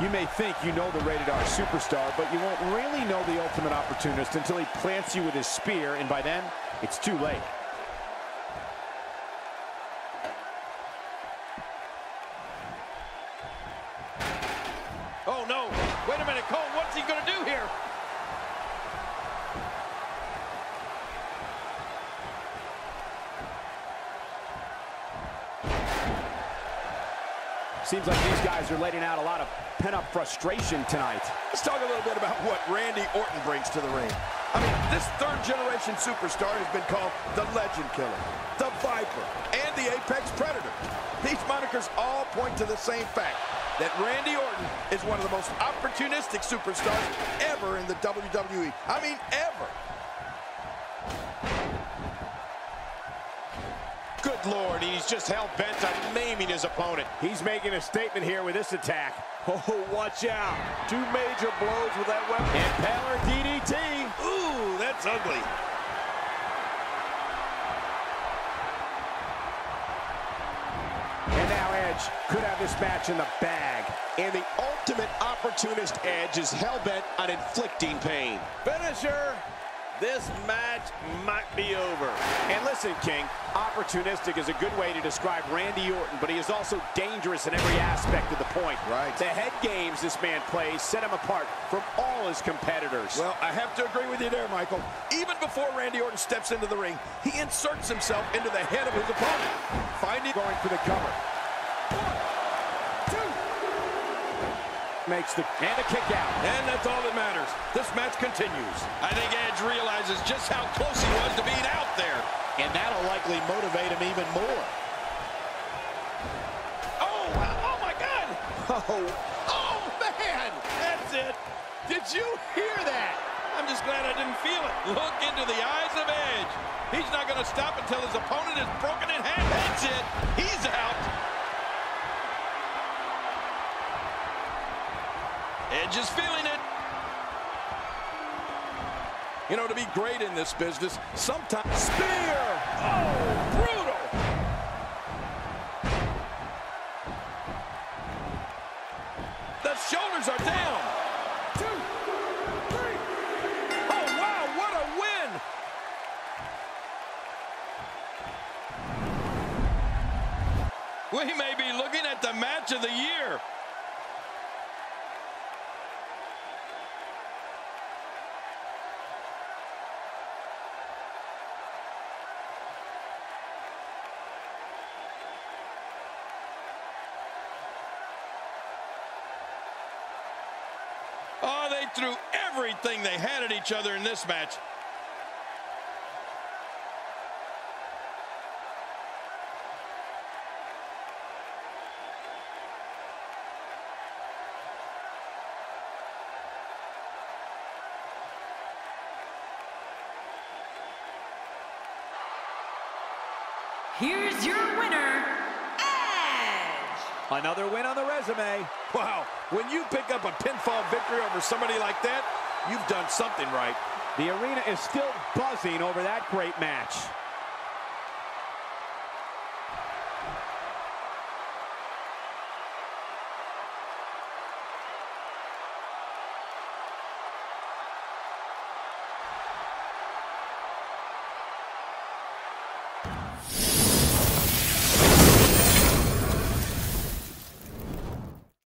You may think you know the rated R superstar, but you won't really know the ultimate opportunist until he plants you with his spear, and by then, it's too late. Oh, no. Wait a minute, Cole. What's he going to do here? Seems like these guys are letting out a lot of pent-up frustration tonight. Let's talk a little bit about what Randy Orton brings to the ring. I mean, this third-generation superstar has been called the Legend Killer, the Viper, and the Apex Predator. These monikers all point to the same fact, that Randy Orton is one of the most opportunistic superstars ever in the WWE. I mean, ever. Good Lord, he's just hell-bent on maiming his opponent. He's making a statement here with this attack. Oh, watch out. Two major blows with that weapon. Impaler DDT. Ooh, that's ugly. And now Edge could have this match in the bag. And the ultimate opportunist Edge is hell-bent on inflicting pain. Finisher. This match might be over. And listen, King, opportunistic is a good way to describe Randy Orton, but he is also dangerous in every aspect of the point. Right. The head games this man plays set him apart from all his competitors. Well, I have to agree with you there, Michael. Even before Randy Orton steps into the ring, he inserts himself into the head of his opponent. Finding going for the cover. Makes the and a kick out. And that's all that matters. This match continues. I think Edge realizes just how close he was to being out there. And that'll likely motivate him even more. Oh, oh my God. Oh, Oh, man. That's it. Did you hear that? I'm just glad I didn't feel it. Look into the eyes of Edge. He's not going to stop until his opponent is broken in half. That's it. He's out. Edge is feeling it. You know, to be great in this business, sometimes... Spear! Oh, brutal! The shoulders are down. Two, three. Oh, wow, what a win! We may be looking at the match of the year. Oh, they threw everything they had at each other in this match. Here's your winner. Another win on the resume. Wow, when you pick up a pinfall victory over somebody like that, you've done something right. The arena is still buzzing over that great match.